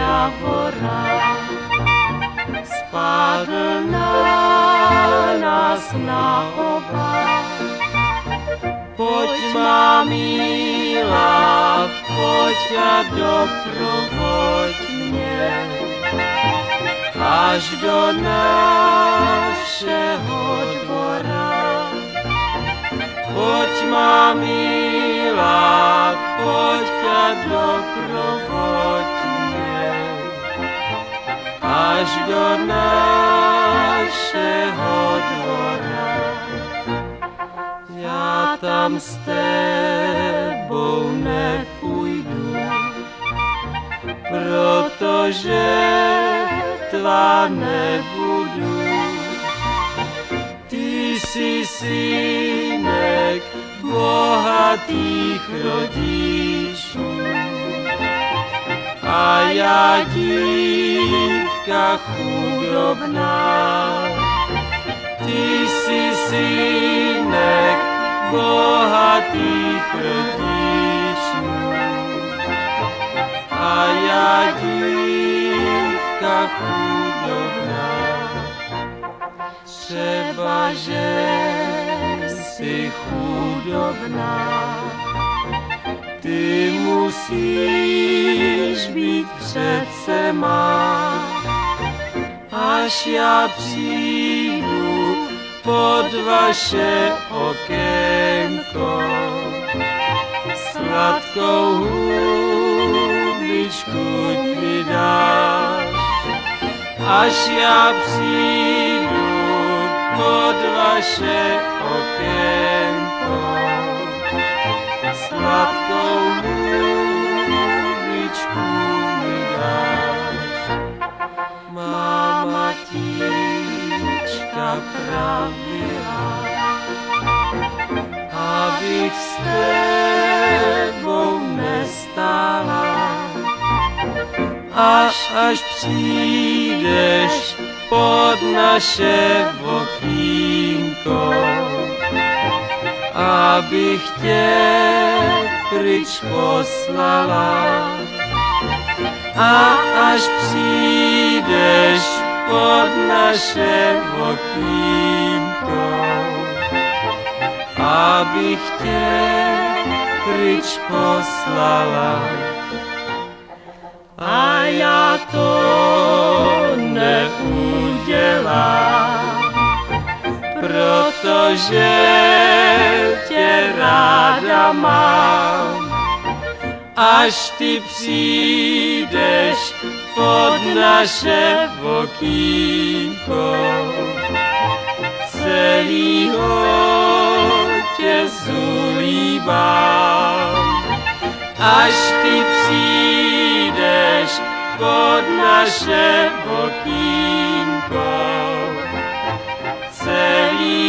javora spadl na nás na oba. Pojď, má milá, pojď a doprovoď mě až do našeho dvora. Pojď, má milá, pojď a doprovoď mě až do našeho dvora. Já tam s tebou nepůjdu, protože tvá nebudu. Ty jsi synek bohatých rodičů a já dívka chudobná. Ty jsi synek bohatých rodičů a já dívka chudobná. Třeba, že jsi chudobná, ty musíš být přece má. Až já přijdu pod vaše okénko, sladkou hubičku mi dáš. Až já přijdu pod vaše okénko, sladkou hubičku mi dáš. Má matička pravila, abych s tebou nestála. Až až přijdeš pod naše okýnko, abych tě pryč poslala. A až přijdeš pod naše okýnko, abych tě pryč poslala. A já to že tě ráda mám, až ty přijdeš pod naše okýnko. Celýho tě zulíbám, až ty přijdeš pod naše okýnko. Celý